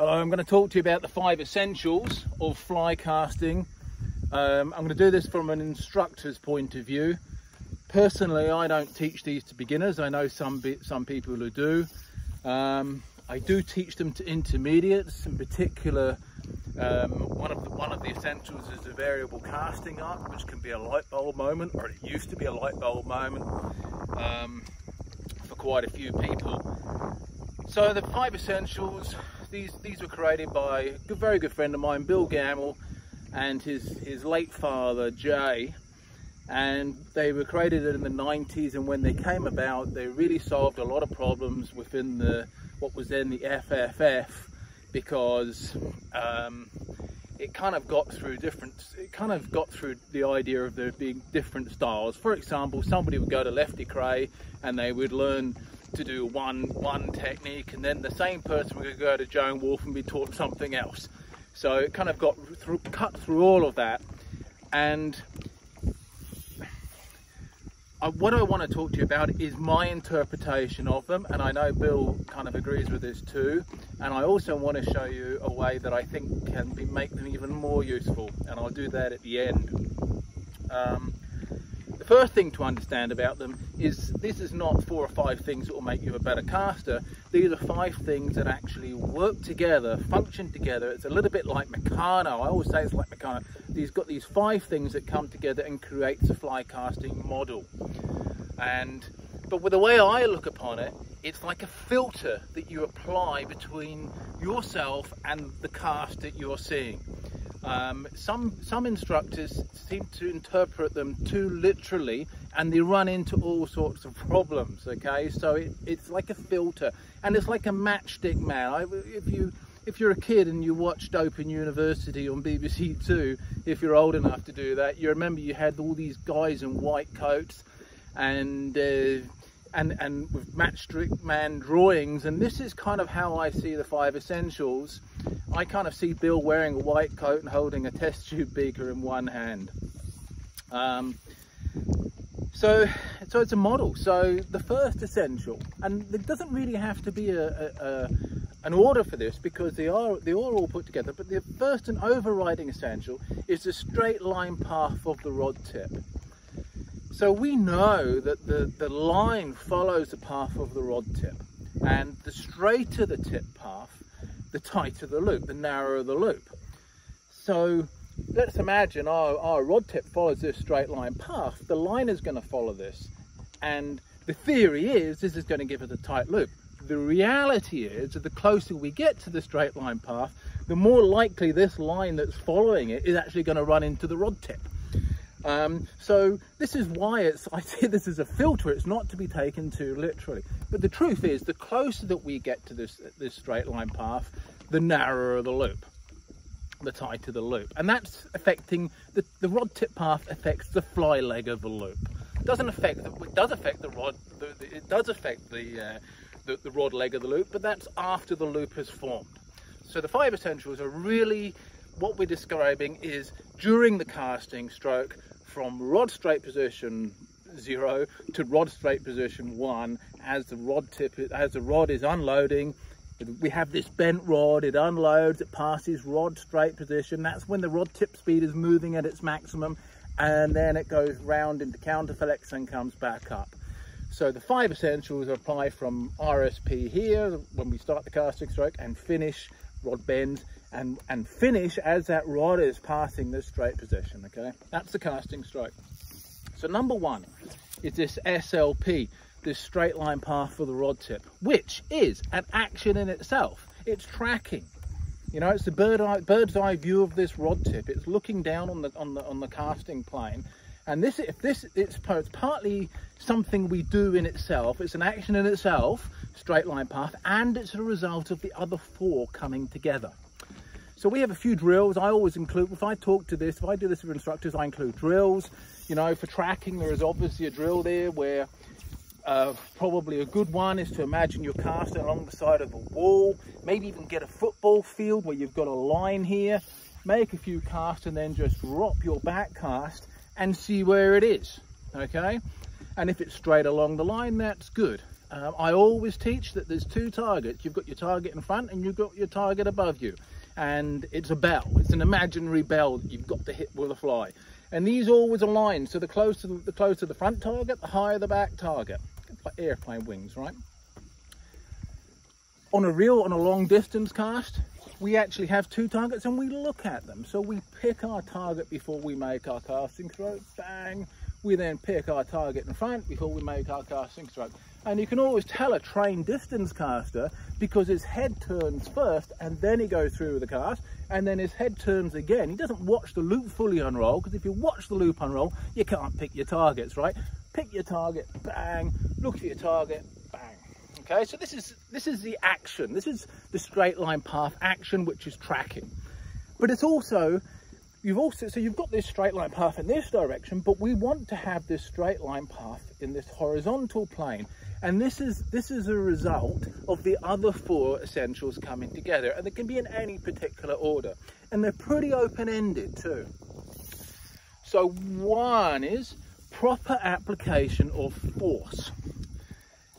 Hello, I'm going to talk to you about the five essentials of fly casting. Um, I'm going to do this from an instructor's point of view. Personally, I don't teach these to beginners. I know some some people who do. Um, I do teach them to intermediates. In particular, um, one of the one of the essentials is a variable casting arc, which can be a light bulb moment, or it used to be a light bulb moment um, for quite a few people. So the five essentials these these were created by a very good friend of mine, Bill Gammel, and his his late father Jay. And they were created in the 90s, and when they came about, they really solved a lot of problems within the what was then the FFF, because um, it kind of got through different it kind of got through the idea of there being different styles for example somebody would go to Lefty Kreh and they would learn to do one one technique and then the same person would go to Joan Wulff and be taught something else. So it kind of got through, cut through all of that and I, what I want to talk to you about is my interpretation of them and I know Bill kind of agrees with this too and I also want to show you a way that I think can be, make them even more useful and I'll do that at the end. Um, first thing to understand about them is this is not four or five things that will make you a better caster. These are five things that actually work together, function together. It's a little bit like Meccano. I always say it's like Meccano. These got these five things that come together and creates a fly casting model. And but with the way I look upon it, it's like a filter that you apply between yourself and the cast that you're seeing. Um, some some instructors seem to interpret them too literally and they run into all sorts of problems okay? So it, it's like a filter and it's like a matchstick man. I, if you if you're a kid and you watched Open University on BBC Two if you're old enough to do that you remember you had all these guys in white coats and uh, and and with matchstick man drawings and this is kind of how I see the five essentials. I kind of see Bill wearing a white coat and holding a test tube beaker in one hand. Um, so so it's a model. So the first essential and it doesn't really have to be a, a, a an order for this because they are they are all put together but the first and overriding essential is the straight line path of the rod tip so we know that the, the line follows the path of the rod tip and the straighter the tip path, the tighter the loop, the narrower the loop. So let's imagine our, our rod tip follows this straight line path. The line is going to follow this. And the theory is this is going to give us a tight loop. The reality is that the closer we get to the straight line path, the more likely this line that's following it is actually going to run into the rod tip. Um, so this is why it's, I see this as a filter, it's not to be taken too literally. But the truth is, the closer that we get to this, this straight line path, the narrower the loop, the tighter the loop. And that's affecting, the, the rod tip path affects the fly leg of the loop. It doesn't affect, the, it does affect the rod, the, the, it does affect the, uh, the, the rod leg of the loop, but that's after the loop has formed. So the five essentials are really, what we're describing is during the casting stroke, from rod straight position zero to rod straight position one as the rod tip as the rod is unloading. We have this bent rod it unloads it passes rod straight position. That's when the rod tip speed is moving at its maximum and then it goes round into counterflex and comes back up. So the five essentials apply from RSP here when we start the casting stroke and finish rod bends and, and finish as that rod is passing this straight position, okay? That's the casting stroke. So number one is this SLP, this straight line path for the rod tip, which is an action in itself. It's tracking. You know, it's the bird eye, bird's eye view of this rod tip. It's looking down on the on the on the casting plane, and this if this it's, it's partly something we do in itself. It's an action in itself, straight line path, and it's a result of the other four coming together. So we have a few drills. I always include, if I talk to this, if I do this with instructors, I include drills. You know, for tracking, there is obviously a drill there where uh, probably a good one is to imagine you're casting along the side of a wall, maybe even get a football field where you've got a line here, make a few casts and then just drop your back cast and see where it is, okay? And if it's straight along the line, that's good. um, I always teach that there's two targets. You've got your target in front and you've got your target above you. And it's a bell, it's an imaginary bell that you've got to hit with a fly. And these always align, so the closer the, the closer the front target, the higher the back target. It's like airplane wings, right? On a reel, on a long distance cast, we actually have two targets and we look at them. So we pick our target before we make our casting stroke, bang. We then pick our target in front before we make our casting stroke. And you can always tell a trained distance caster because his head turns first and then he goes through the cast and then his head turns again. He doesn't watch the loop fully unroll because if you watch the loop unroll, you can't pick your targets, right? Pick your target, bang, look at your target, bang. Okay, so this is this is the action. This is the straight line path action, which is tracking. But it's also you've also so you've got this straight line path in this direction, but we want to have this straight line path in this horizontal plane. And this is this is a result of the other four essentials coming together. And they can be in any particular order. And they're pretty open-ended too. So one is proper application of force.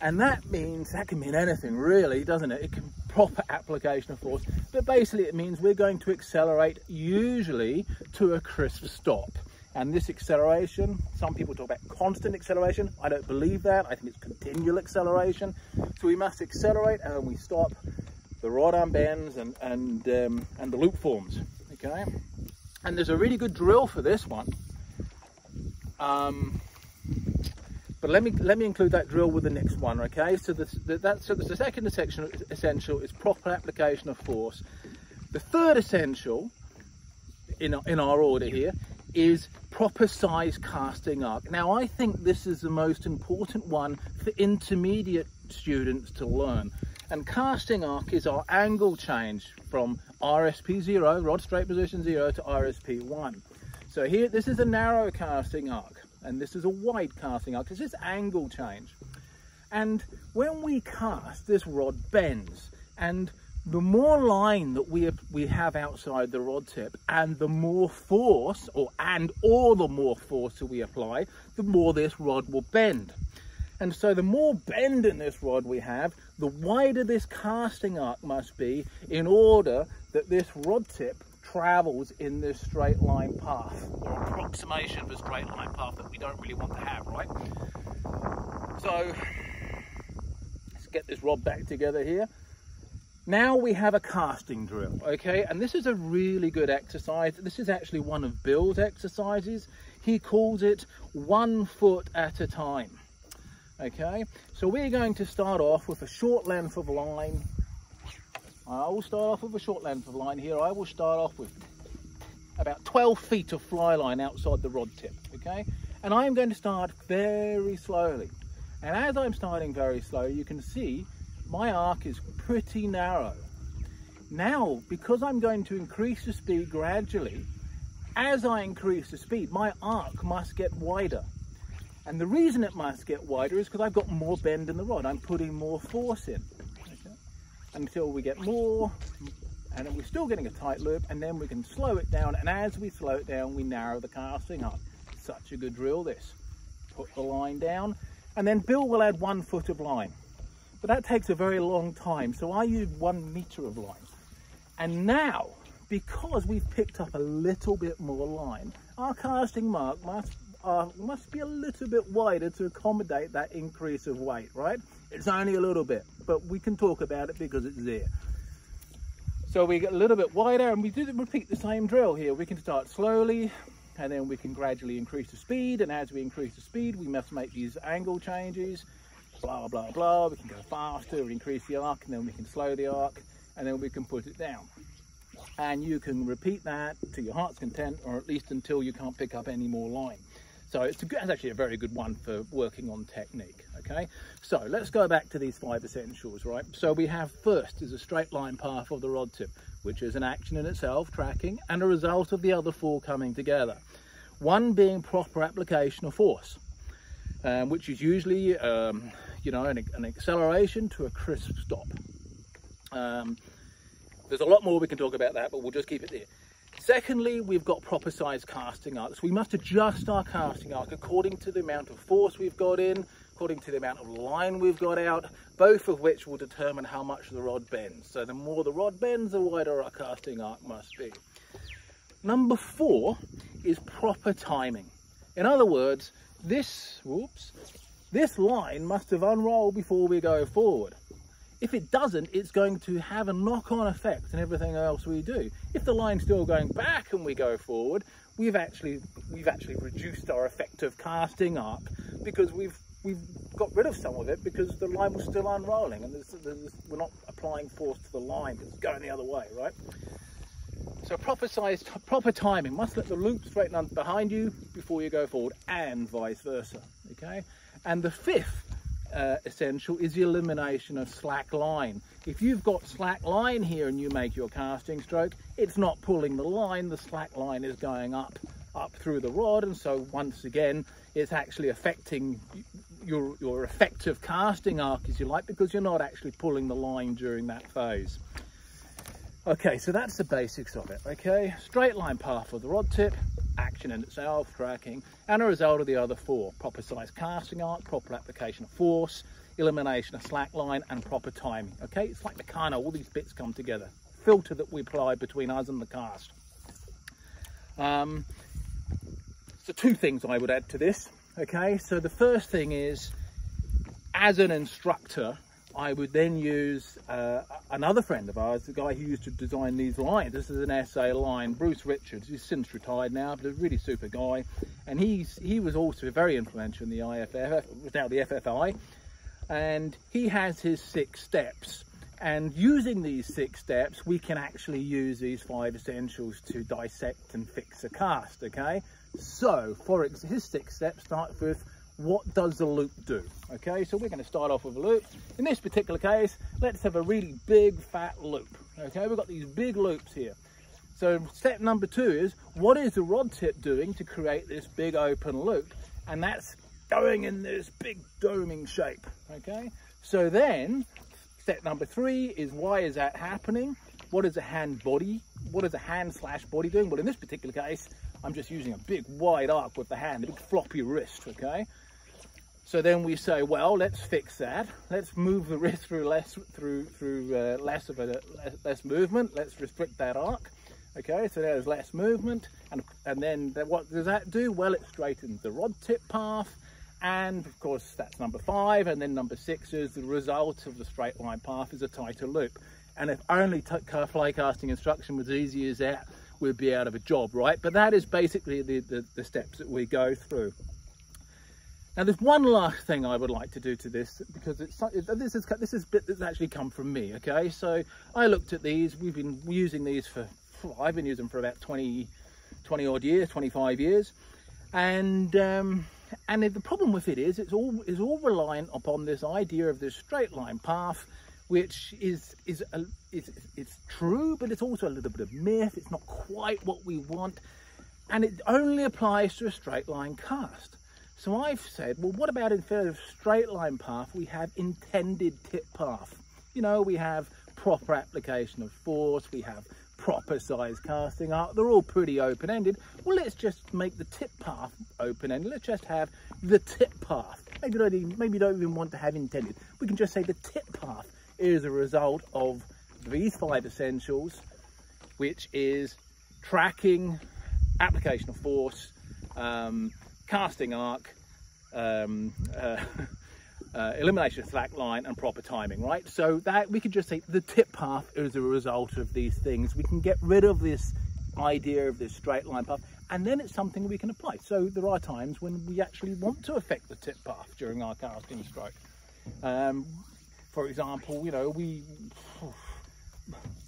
And that means, that can mean anything really, doesn't it? It can proper application of force, but basically it means we're going to accelerate usually to a crisp stop. And this acceleration, some people talk about constant acceleration. I don't believe that. I think it's continual acceleration. So we must accelerate and then we stop. The rod arm bends and, and, um, and the loop forms, okay? And there's a really good drill for this one. Um, but let me let me include that drill with the next one, okay? So the, the, so the second essential, essential is proper application of force. The third essential in, in our order here is proper size casting arc. Now I think this is the most important one for intermediate students to learn. And casting arc is our angle change from RSP 0, rod straight position 0 to RSP 1. So here, this is a narrow casting arc and this is a wide casting arc. It's angle change. And when we cast, this rod bends and the more line that we have, we have outside the rod tip and the more force or and or the more force that we apply, the more this rod will bend. And so the more bend in this rod we have, the wider this casting arc must be in order that this rod tip travels in this straight line path or approximation of a straight line path that we don't really want to have, right? So let's get this rod back together here. Now we have a casting drill, okay? And this is a really good exercise. This is actually one of Bill's exercises. He calls it one foot at a time, okay? So we're going to start off with a short length of line I will start off with a short length of line here. I will start off with about 12 feet of fly line outside the rod tip, okay? And I'm going to start very slowly. And as I'm starting very slow, you can see my arc is pretty narrow. Now, because I'm going to increase the speed gradually, as I increase the speed, my arc must get wider. And the reason it must get wider is because I've got more bend in the rod. I'm putting more force in until we get more and we're still getting a tight loop and then we can slow it down and as we slow it down we narrow the casting up. Such a good drill this. Put the line down and then bill will add one foot of line. But that takes a very long time so i use one meter of line. And now because we've picked up a little bit more line our casting mark must uh, must be a little bit wider to accommodate that increase of weight right it's only a little bit, but we can talk about it because it's there. So we get a little bit wider and we do repeat the same drill here. We can start slowly and then we can gradually increase the speed. And as we increase the speed, we must make these angle changes, blah, blah, blah. We can go faster, increase the arc and then we can slow the arc and then we can put it down. And you can repeat that to your heart's content or at least until you can't pick up any more line. So it's, a, it's actually a very good one for working on technique, okay? So let's go back to these five essentials, right? So we have first is a straight line path of the rod tip, which is an action in itself, tracking, and a result of the other four coming together. One being proper application of force, um, which is usually, um, you know, an, an, acceleration to a crisp stop. Um, there's a lot more we can talk about that, but we'll just keep it there. Secondly, we've got proper sized casting arcs. We must adjust our casting arc according to the amount of force we've got in, according to the amount of line we've got out, both of which will determine how much the rod bends. So the more the rod bends, the wider our casting arc must be. Number four is proper timing. In other words, this, whoops, this line must have unrolled before we go forward. If it doesn't, it's going to have a knock-on effect in everything else we do. If the line's still going back and we go forward, we've actually we've actually reduced our effective casting arc because we've we've got rid of some of it because the line was still unrolling and there's, there's, we're not applying force to the line, it's going the other way, right? So proper size, proper timing. Must let the loop straighten up behind you before you go forward and vice versa, okay? And the fifth uh, essential is the elimination of slack line. If you've got slack line here and you make your casting stroke, it's not pulling the line, the slack line is going up, up through the rod. And so once again, it's actually affecting your, your effective casting arc, as you like, because you're not actually pulling the line during that phase. Okay, so that's the basics of it, okay? Straight line path of the rod tip, action in itself, tracking, and a result of the other four. Proper size casting arc, proper application of force, elimination of slack line, and proper timing, okay? It's like the all these bits come together. Filter that we apply between us and the cast. Um, so two things I would add to this, okay? So the first thing is, as an instructor, I would then use uh, another friend of ours, the guy who used to design these lines. This is an SA line, Bruce Richards. He's since retired now, but a really super guy. And he's he was also very influential in the IFF, without the FFI. And he has his six steps. And using these six steps, we can actually use these five essentials to dissect and fix a cast, okay? So, for his six steps start with what does the loop do? Okay, so we're going to start off with a loop. In this particular case, let's have a really big fat loop. Okay, we've got these big loops here. So step number two is, what is the rod tip doing to create this big open loop? And that's going in this big doming shape, okay? So then, step number three is, why is that happening? What is a hand body? What is a hand slash body doing? Well, in this particular case, I'm just using a big wide arc with the hand, a big floppy wrist, okay? So then we say, well, let's fix that. Let's move the wrist through less through through uh, less of a less, less, movement. Let's restrict that arc. Okay, so there's less movement, and and then what does that do? Well, it straightens the rod tip path, and of course that's number five. And then number six is the result of the straight line path is a tighter loop. And if only fly casting instruction was easy as that, we'd be out of a job, right? But that is basically the, the, the steps that we go through. Now there's one last thing I would like to do to this because it's this is this is bit that's actually come from me. Okay, so I looked at these. We've been using these for I've been using them for about 20, 20 odd years, 25 years, and um, and the problem with it is it's all is all reliant upon this idea of this straight line path, which is is a, is it's true, but it's also a little bit of myth. It's not quite what we want, and it only applies to a straight line cast. So I've said, well, what about instead of straight line path, we have intended tip path. You know, we have proper application of force, we have proper size casting arc. They're all pretty open-ended. Well, let's just make the tip path open-ended. Let's just have the tip path. Maybe don't, even, maybe don't even want to have intended. We can just say the tip path is a result of these five essentials, which is tracking, application of force, um, casting arc, um, uh, uh, elimination of slack line and proper timing, right? So that we could just say the tip path is a result of these things. We can get rid of this idea of this straight line path and then it's something we can apply. So there are times when we actually want to affect the tip path during our casting stroke. Um, for example, you know, we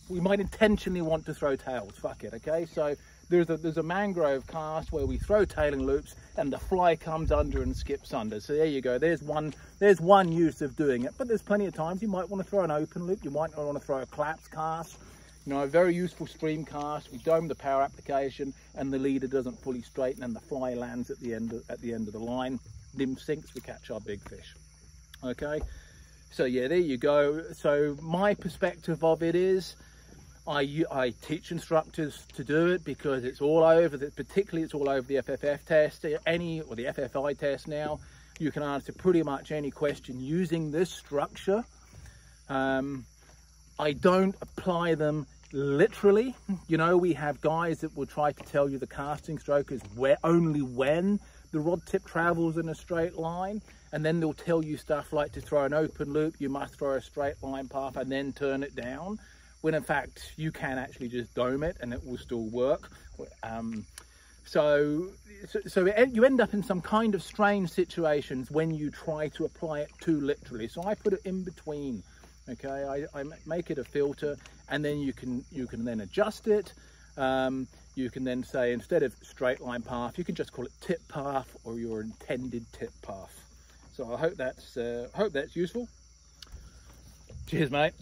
we might intentionally want to throw tails, fuck it, okay? So there's a, there's a mangrove cast where we throw tailing loops and the fly comes under and skips under. So there you go. There's one, there's one use of doing it. But there's plenty of times you might want to throw an open loop. You might want to throw a collapse cast. You know, a very useful stream cast. We dome the power application and the leader doesn't fully straighten and the fly lands at the end of, at the end of the line. Nymph sinks, we catch our big fish. Okay. So yeah, there you go. So my perspective of it is, I, I teach instructors to do it because it's all over, the, particularly it's all over the FFF test, any or the FFI test now. You can answer pretty much any question using this structure. Um, I don't apply them literally. You know, we have guys that will try to tell you the casting stroke is where only when the rod tip travels in a straight line. And then they'll tell you stuff like to throw an open loop, you must throw a straight line path and then turn it down. When in fact, you can actually just dome it and it will still work. Um, so, so, so it, you end up in some kind of strange situations when you try to apply it too literally. So I put it in between okay? I, I, make it a filter and then you can you can then adjust it. Um, you can then say instead of straight line path you can just call it tip path or your intended tip path. So I hope that's uh, hope that's useful. Cheers mate